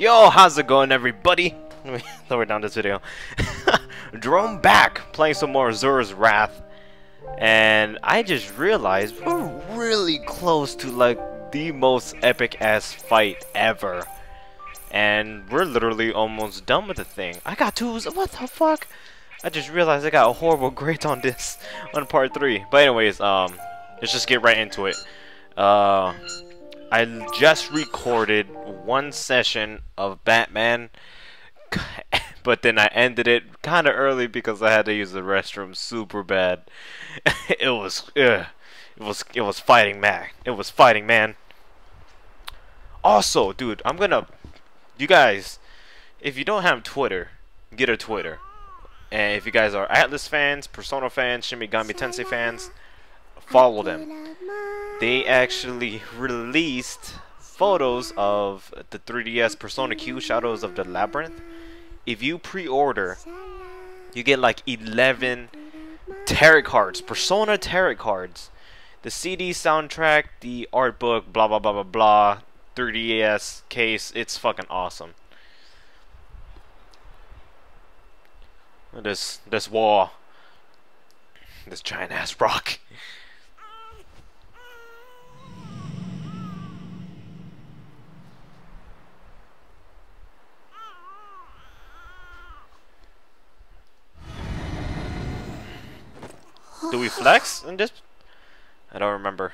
Yo, how's it going everybody? Let me lower down this video. Drone back, playing some more Asura's Wrath. And I just realized we're really close to like the most epic ass fight ever. And we're literally almost done with the thing. I got twos, what the fuck? I just realized I got a horrible grade on this, on part 3. But anyways, um, let's just get right into it. Uh, I just recorded one session of Batman, but then I ended it kind of early because I had to use the restroom super bad. it was, ugh, it was, it was fighting man. It was fighting man. Also, dude, I'm gonna, you guys, if you don't have Twitter, get a Twitter. And if you guys are Atlus fans, Persona fans, Shin Megami Tensei fans, follow them. They actually released photos of the 3DS Persona Q Shadows of the Labyrinth. If you pre-order, you get like 11 tarot cards, Persona tarot cards. The CD soundtrack, the art book, blah blah blah blah blah, 3DS case, it's fucking awesome. This this wall, this giant ass rock. Do we flex in this? I don't remember.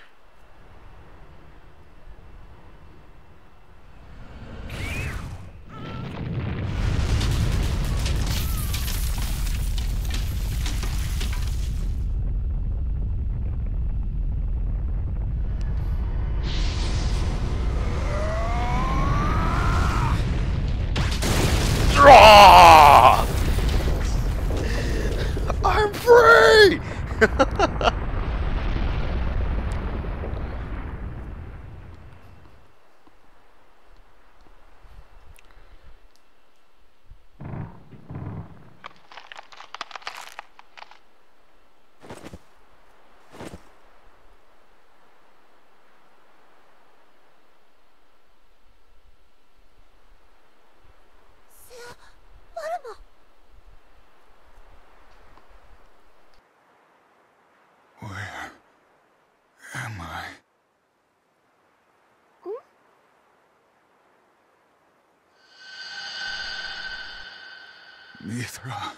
Mithra.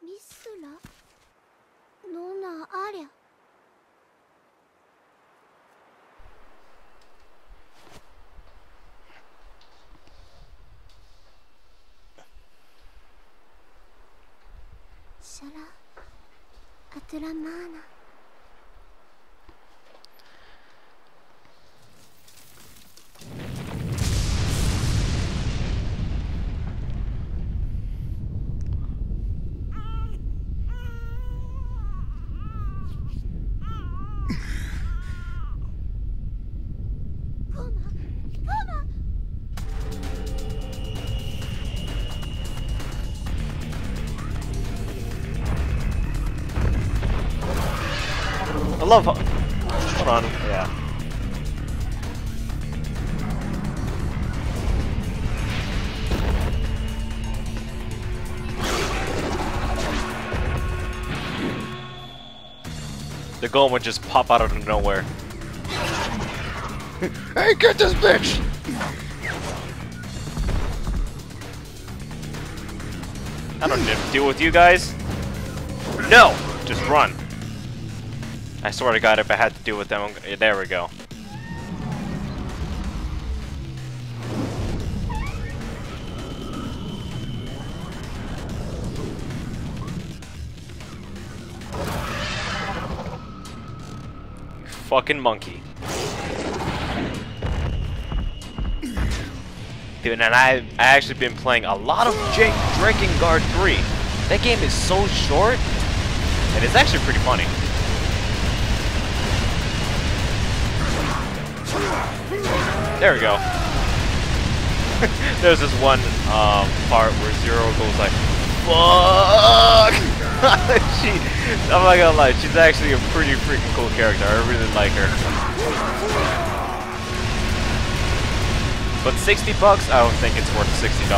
ミスラ？ノナアリャシャラ？アトラマーナ。Love. Hold on. Yeah. The golem would just pop out of nowhere. hey, get this bitch! I don't deal with you guys. No! Just run. I swear to God, if I had to deal with them, there we go. Fucking monkey. Dude, and I I actually been playing a lot of Jake Drakengard 3. That game is so short, and it's actually pretty funny. There we go. There's this one um, part where Zero goes like, "Fuck!" she, I'm not gonna lie, she's actually a pretty freaking cool character. I really like her. But 60 bucks, I don't think it's worth $60.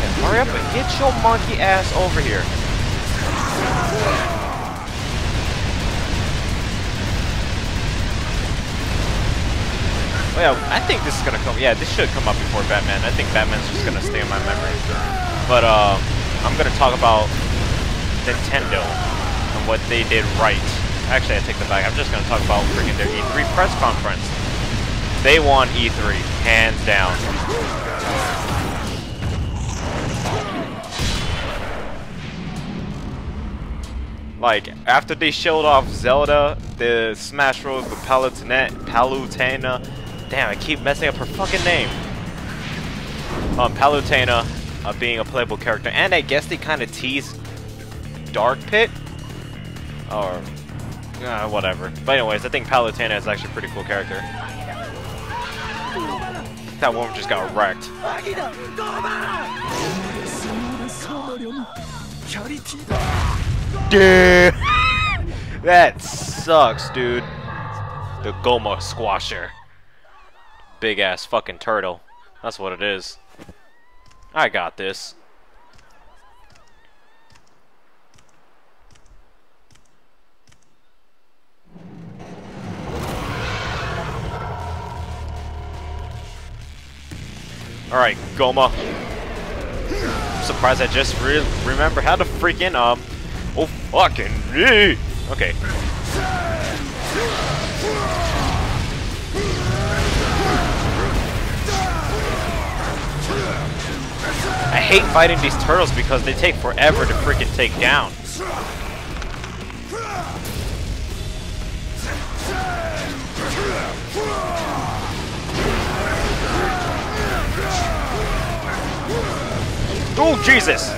Yeah, hurry up and get your monkey ass over here. Oh yeah, I think this is gonna come. Yeah, this should come up before Batman. I think Batman's just gonna stay in my memory. But uh, I'm gonna talk about Nintendo and what they did right. Actually, I take the back. I'm just gonna talk about freaking their E3 press conference. They won E3, hands down. Like, after they showed off Zelda, the Smash Bros. with Palutena, Palutena, damn, I keep messing up her fucking name. Um, Palutena uh, being a playable character, and I guess they kind of teased Dark Pit, or uh, whatever. But anyways, I think Palutena is actually a pretty cool character. That woman just got wrecked. Dude, that sucks, dude. The Gohma Squasher. Big ass fucking turtle. That's what it is. I got this. Alright, Gohma. I'm surprised I just re remember how to freaking, um... Oh, fucking me! Okay. I hate fighting these turtles because they take forever to freaking take down. Oh, Jesus!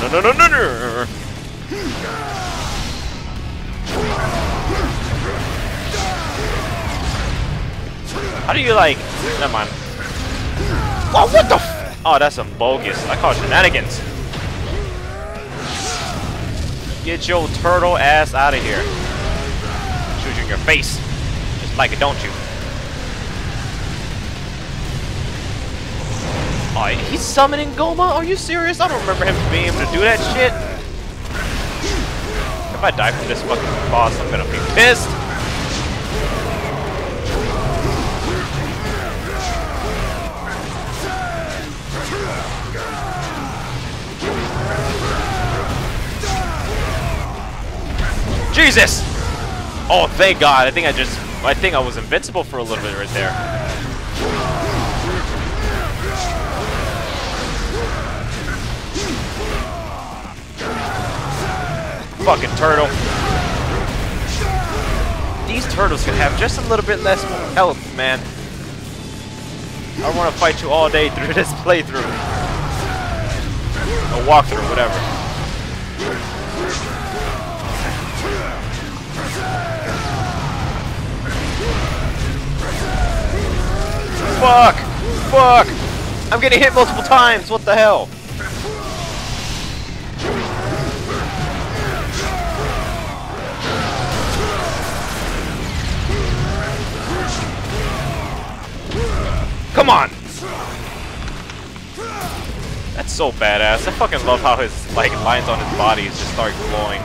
No, no, no, no, no, no! How do you, like... Never mind. Oh, what the f- Oh, that's some bogus. I call it shenanigans. Get your turtle ass out of here. Shoot you in your face. Just like it, don't you? Oh, he's summoning Gohma? Are you serious? I don't remember him being able to do that shit. If I die from this fucking boss, I'm gonna be pissed. Jesus! Oh, thank God. I think I just... I think I was invincible for a little bit right there. Fucking turtle. These turtles can have just a little bit less health, man. I want to fight you all day through this playthrough. A walkthrough, whatever. Fuck! Fuck! I'm getting hit multiple times! What the hell? Come on! That's so badass. I fucking love how his like lines on his body just start glowing.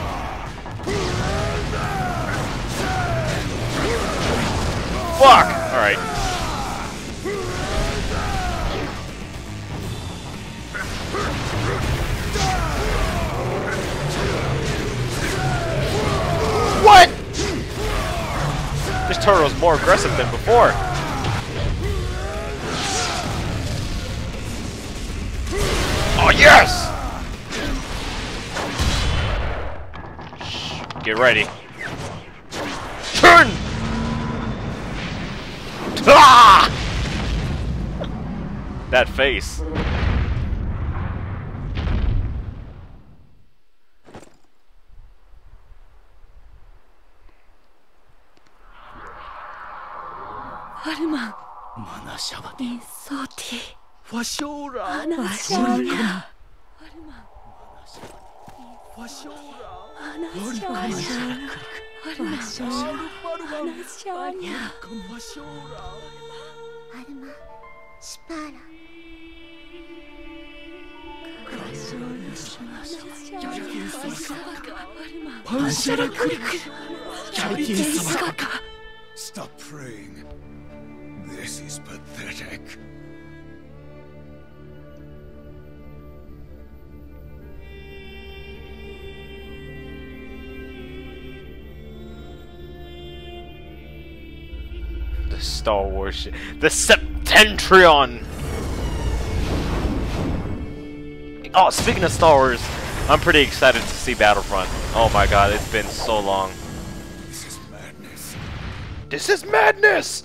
Fuck! Alright. This turtle's more aggressive than before. Oh, yes! Get ready. Turn! Ah! That face. Stop praying. This is pathetic. Star Wars shit. The Septentrion! Oh, speaking of Star Wars, I'm pretty excited to see Battlefront. Oh my god, it's been so long. This is madness. This is madness!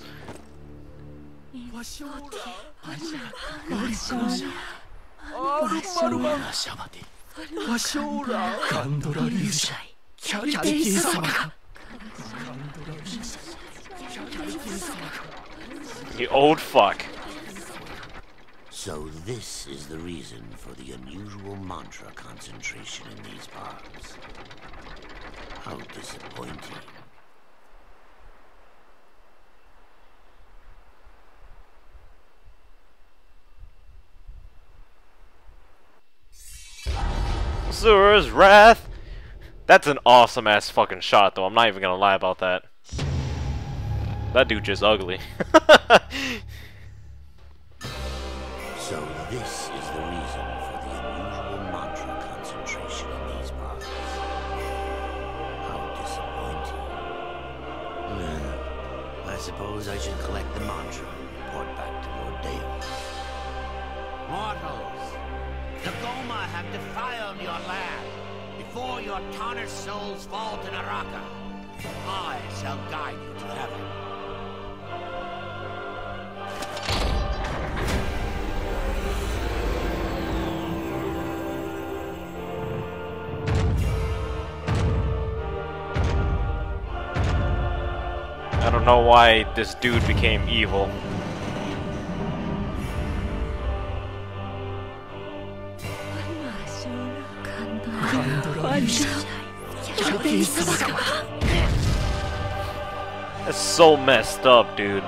You old fuck. So this is the reason for the unusual mantra concentration in these parts. How disappointing. Asura's Wrath! That's an awesome ass fucking shot though, I'm not even gonna lie about that. That dude just ugly. So this is the reason for the unusual mantra concentration in these parts. How disappointing. Well, I suppose I should collect the mantra and report back to Lord Deus. Mortals, the Gohma have defiled your land. Before your tarnished souls fall to Naraka, I shall guide you to heaven. Know why this dude became evil. That's so messed up, dude.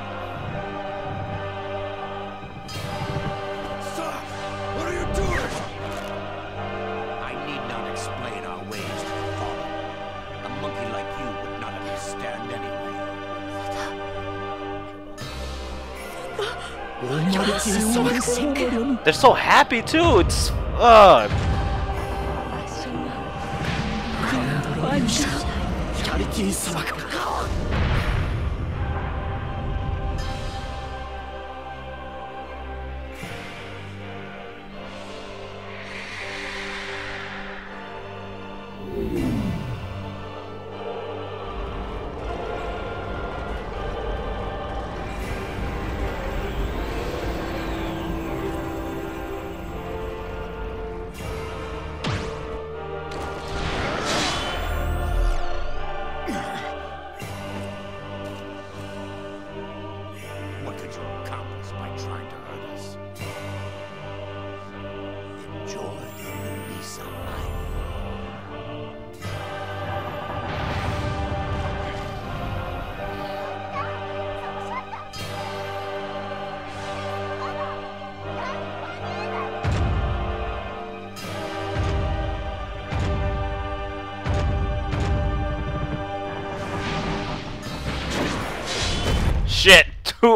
They're so, they're so happy too. It's uh.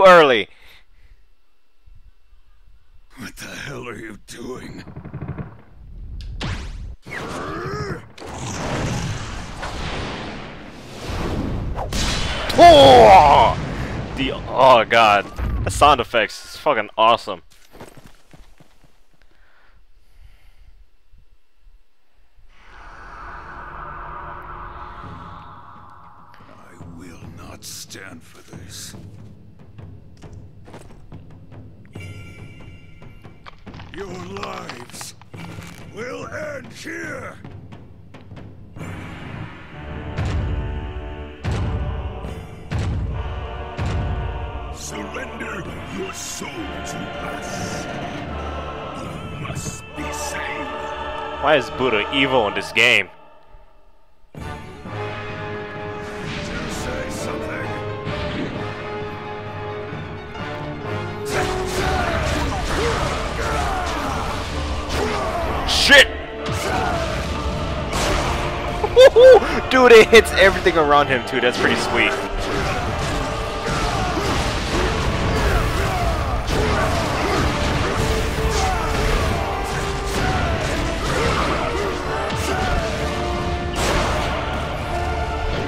Too early. What the hell are you doing? Oh! The oh god, the sound effects is fucking awesome. I will not stand for this. Your lives will end here! Surrender your soul to us. You must be saved. Why is Buddha evil in this game? Dude, it hits everything around him too. That's pretty sweet.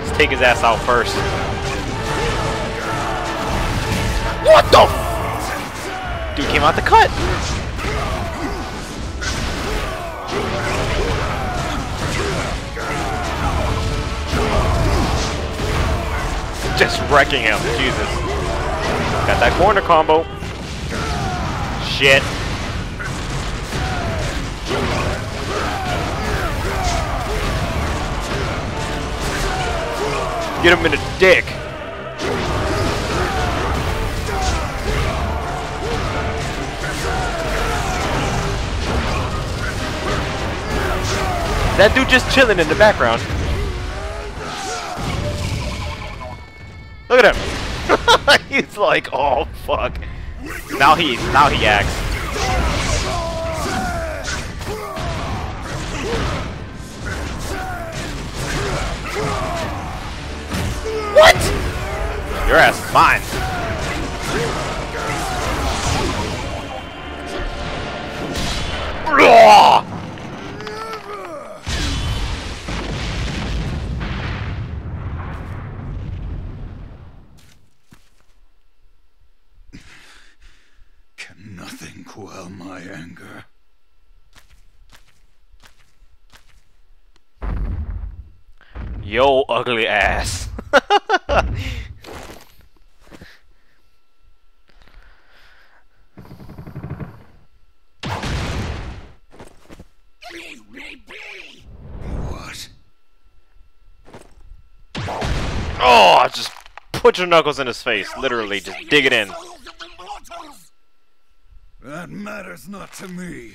Let's take his ass out first. What the? Dude came out the cut. Just wrecking him. Jesus. Got that corner combo. Shit. Get him in the dick. That dude just chilling in the background. At him. He's like, oh fuck. Now he now he acts. What? Your ass is mine. Can nothing quell my anger? Yo, ugly ass. What? oh, just put your knuckles in his face. Literally, just dig it in. That matters not to me.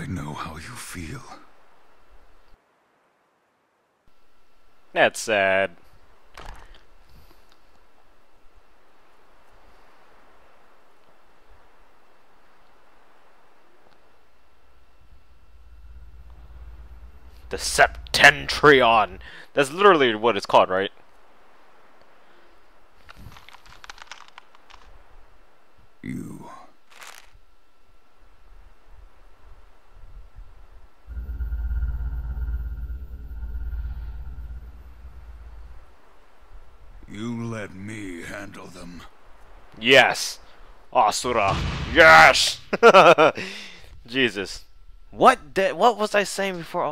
I know how you feel. That's sad. The Septentrion. That's literally what it's called, right? You. You let me handle them. Yes. Asura. Yes. Jesus. What? Did, what was I saying before?